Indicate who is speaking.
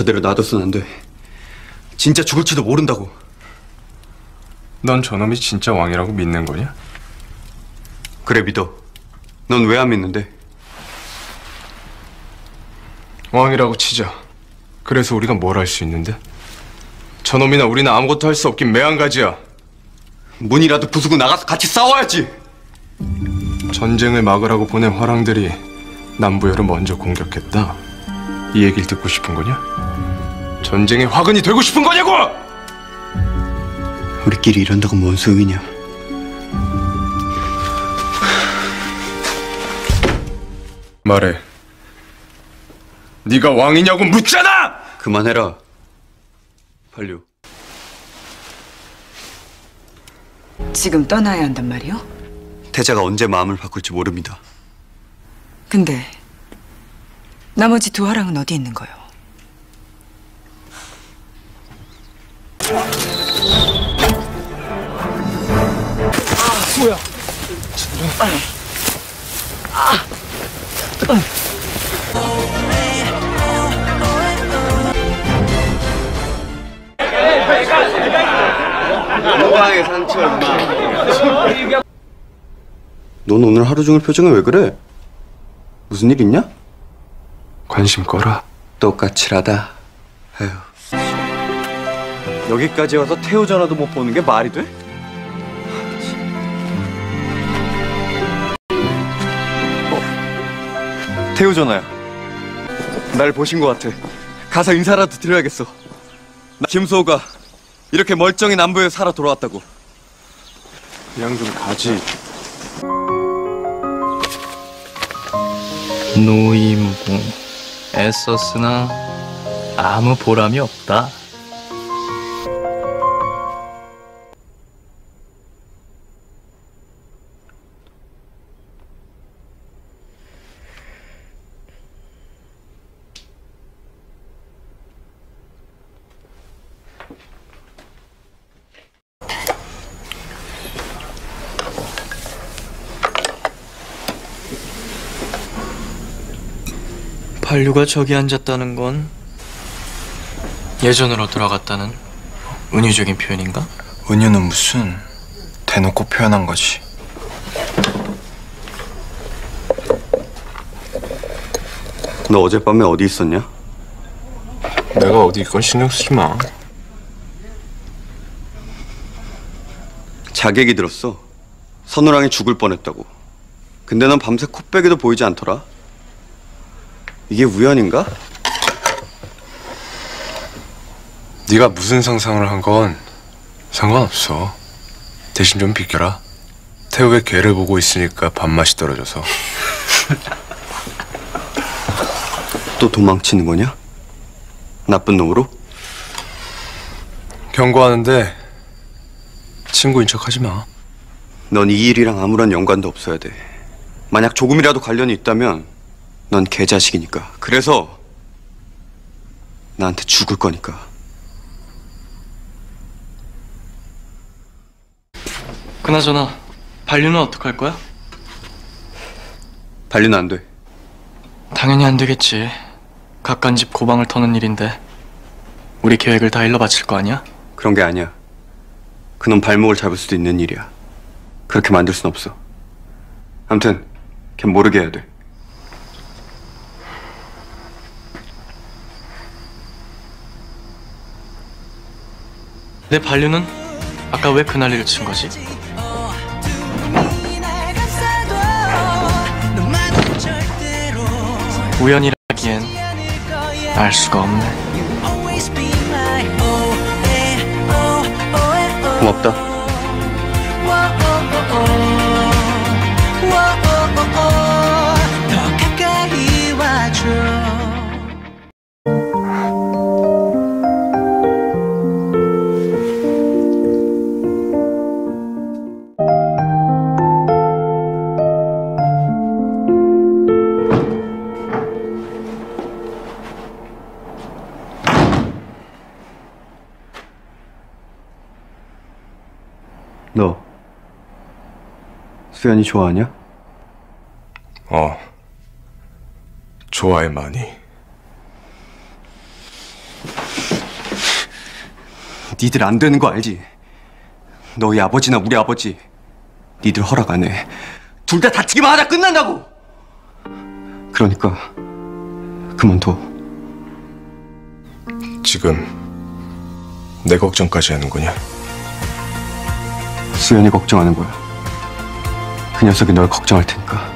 Speaker 1: 저대로 놔둬선 안 돼. 진짜 죽을지도 모른다고.
Speaker 2: 넌 저놈이 진짜 왕이라고 믿는 거냐?
Speaker 1: 그래 믿어. 넌 왜 안 믿는데?
Speaker 2: 왕이라고 치자. 그래서 우리가 뭘 할 수 있는데? 저놈이나 우리는 아무것도 할 수 없긴 매한가지야.
Speaker 1: 문이라도 부수고 나가서 같이 싸워야지.
Speaker 2: 전쟁을 막으라고 보낸 화랑들이 남부여를 먼저 공격했다. 이 얘기를 듣고 싶은 거냐? 전쟁의 화근이 되고 싶은 거냐고!
Speaker 1: 우리끼리 이런다고 뭔 소용이냐?
Speaker 2: 말해. 네가 왕이냐고 묻잖아!
Speaker 1: 그만해라. 반려.
Speaker 3: 지금 떠나야 한단 말이요?
Speaker 1: 태자가 언제 마음을 바꿀지 모릅니다.
Speaker 3: 근데 나머지 두 화랑은 어디 있는 거요?
Speaker 1: 영광의 상처 임마. 넌 오늘 하루 종일 표정이 왜 그래? 무슨 일 있냐?
Speaker 2: 관심 꺼라.
Speaker 1: 똑같이라다. 에휴. 여기까지 와서 태우 전화도 못 보는 게 말이 돼? 어, 태우 전화야. 날 보신 것 같아. 가서 인사라도 드려야겠어. 나 김소호가 이렇게 멀쩡히 남부에 살아 돌아왔다고.
Speaker 2: 그냥 좀 가지.
Speaker 4: 노임궁 애썼으나 아무 보람이 없다. 반류가 저기 앉았다는 건 예전으로 돌아갔다는 은유적인 표현인가?
Speaker 5: 은유는 무슨 대놓고 표현한 거지.
Speaker 1: 너 어젯밤에 어디 있었냐?
Speaker 2: 내가 어디 있건 신경 쓰지 마.
Speaker 1: 자객이 들었어. 선우랑이 죽을 뻔했다고. 근데 넌 밤새 코빼기도 보이지 않더라. 이게 우연인가?
Speaker 2: 네가 무슨 상상을 한 건 상관없어. 대신 좀 비켜라. 태우의 개를 보고 있으니까 밥맛이 떨어져서.
Speaker 1: 또 도망치는 거냐? 나쁜 놈으로?
Speaker 2: 경고하는데 친구인 척 하지 마.
Speaker 1: 넌 이 일이랑 아무런 연관도 없어야 돼. 만약 조금이라도 관련이 있다면 넌 개자식이니까. 그래서 나한테 죽을 거니까.
Speaker 4: 그나저나 반류는 어떡할 거야?
Speaker 1: 반려는 안 돼.
Speaker 4: 당연히 안 되겠지. 각간 집 고방을 터는 일인데 우리 계획을 다 일러 바칠 거 아니야?
Speaker 1: 그런 게 아니야. 그놈 발목을 잡을 수도 있는 일이야. 그렇게 만들 순 없어. 아무튼 걔 모르게 해야 돼.
Speaker 4: 내 반류는 아까 왜 그 난리를 친 거지? 우연이라기엔 알 수가 없네.
Speaker 1: 고맙다. 너 수연이 좋아하냐?
Speaker 2: 어. 좋아해 많이.
Speaker 1: 니들 안 되는 거 알지? 너희 아버지나 우리 아버지 니들 허락 안 해. 둘 다 다치기만 하다 끝난다고. 그러니까 그만둬.
Speaker 2: 지금 내 걱정까지 하는 거냐?
Speaker 1: 수연이 걱정하는 거야. 그 녀석이 널 걱정할 테니까.